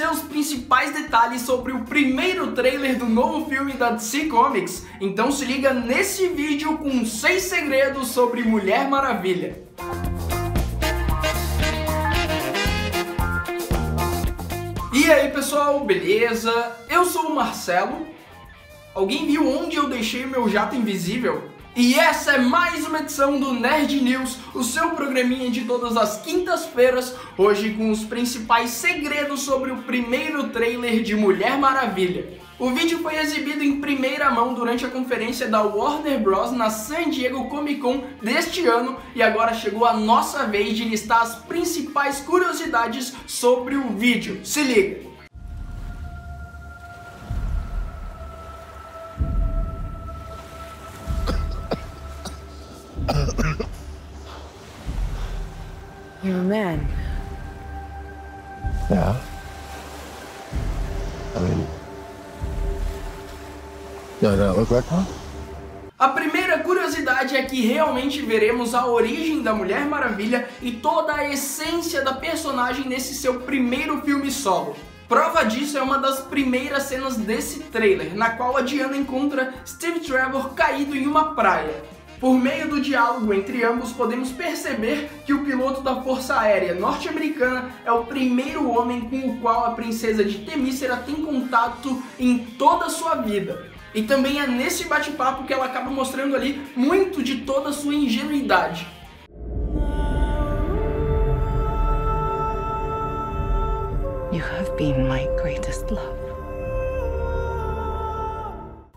conhecer os principais detalhes sobre o primeiro trailer do novo filme da DC Comics? Então se liga nesse vídeo com 6 segredos sobre Mulher Maravilha. E aí pessoal, beleza? Eu sou o Marcelo. Alguém viu onde eu deixei meu jato invisível? E essa é mais uma edição do Nerd News, o seu programinha de todas as quintas-feiras, hoje com os principais segredos sobre o primeiro trailer de Mulher Maravilha. O vídeo foi exibido em primeira mão durante a conferência da Warner Bros. na San Diego Comic Con deste ano e agora chegou a nossa vez de listar as principais curiosidades sobre o vídeo. Se liga! You're a man. Yeah. I mean, no, no, look like one. A primeira curiosidade é que realmente veremos a origem da Mulher Maravilha e toda a essência da personagem nesse seu primeiro filme solo. Prova disso é uma das primeiras cenas desse trailer, na qual a Diana encontra Steve Trevor caído em uma praia. Por meio do diálogo entre ambos, podemos perceber que o piloto da Força Aérea norte-americana é o primeiro homem com o qual a princesa de Temícera tem contato em toda a sua vida. E também é nesse bate-papo que ela acaba mostrando ali muito de toda a sua ingenuidade. You have been my greatest love.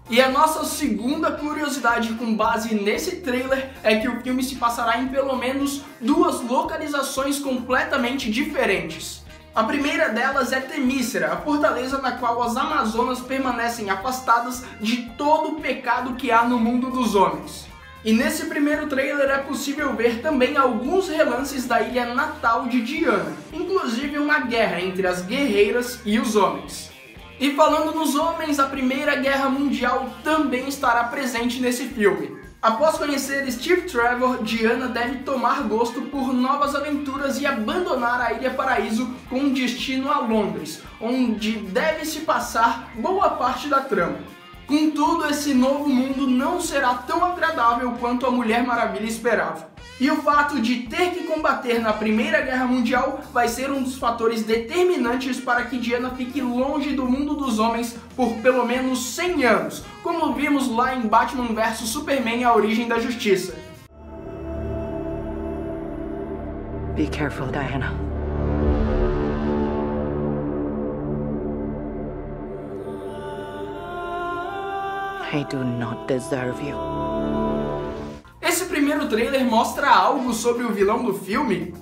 E a nossa segunda curiosidade com base nesse trailer é que o filme se passará em pelo menos duas localizações completamente diferentes. A primeira delas é Temícera, a fortaleza na qual as Amazonas permanecem afastadas de todo o pecado que há no mundo dos homens. E nesse primeiro trailer é possível ver também alguns relances da ilha natal de Diana, inclusive uma guerra entre as guerreiras e os homens. E falando nos homens, a Primeira Guerra Mundial também estará presente nesse filme. Após conhecer Steve Trevor, Diana deve tomar gosto por novas aventuras e abandonar a Ilha Paraíso com destino a Londres, onde deve se passar boa parte da trama. Contudo, esse novo mundo não será tão agradável quanto a Mulher Maravilha esperava. E o fato de ter que combater na Primeira Guerra Mundial vai ser um dos fatores determinantes para que Diana fique longe do mundo dos homens por pelo menos 100 anos, como vimos lá em Batman vs Superman A Origem da Justiça. Be careful, Diana. I do not deserve you. Primeiro trailer mostra algo sobre o vilão do filme?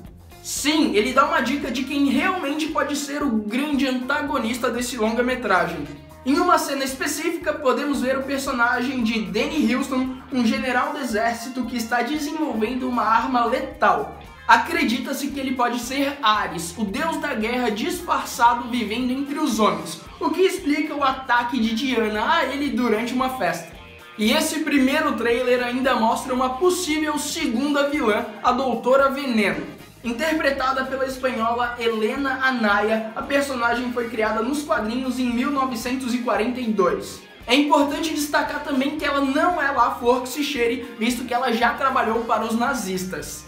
Sim, ele dá uma dica de quem realmente pode ser o grande antagonista desse longa-metragem. Em uma cena específica, podemos ver o personagem de Danny Houston, um general do exército que está desenvolvendo uma arma letal. Acredita-se que ele pode ser Ares, o deus da guerra disfarçado vivendo entre os homens, o que explica o ataque de Diana a ele durante uma festa. E esse primeiro trailer ainda mostra uma possível segunda vilã, a Doutora Veneno. Interpretada pela espanhola Helena Anaya, a personagem foi criada nos quadrinhos em 1942. É importante destacar também que ela não é lá flor que se cheire, visto que ela já trabalhou para os nazistas.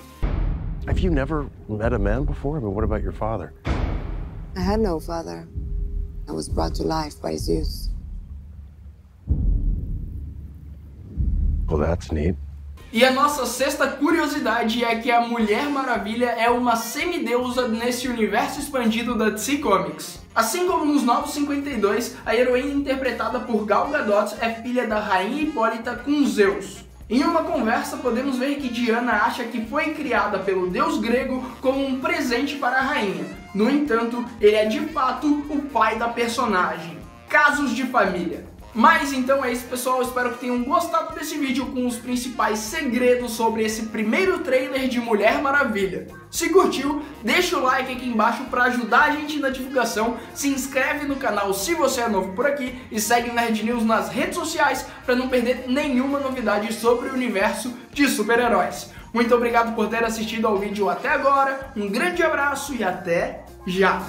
Have you never met a man before? I mean, what about your father? I had no father. I was brought to life by Zeus. Well, that's neat. E a nossa sexta curiosidade é que a Mulher Maravilha é uma semideusa nesse universo expandido da DC Comics. Assim como nos Novos 52, a heroína interpretada por Gal Gadot é filha da rainha Hipólita com Zeus. Em uma conversa, podemos ver que Diana acha que foi criada pelo deus grego como um presente para a rainha. No entanto, ele é de fato o pai da personagem. Casos de família. Mas então é isso pessoal, espero que tenham gostado desse vídeo com os principais segredos sobre esse primeiro trailer de Mulher Maravilha. Se curtiu, deixa o like aqui embaixo para ajudar a gente na divulgação, se inscreve no canal se você é novo por aqui e segue Nerd News nas redes sociais para não perder nenhuma novidade sobre o universo de super-heróis. Muito obrigado por ter assistido ao vídeo até agora, um grande abraço e até já!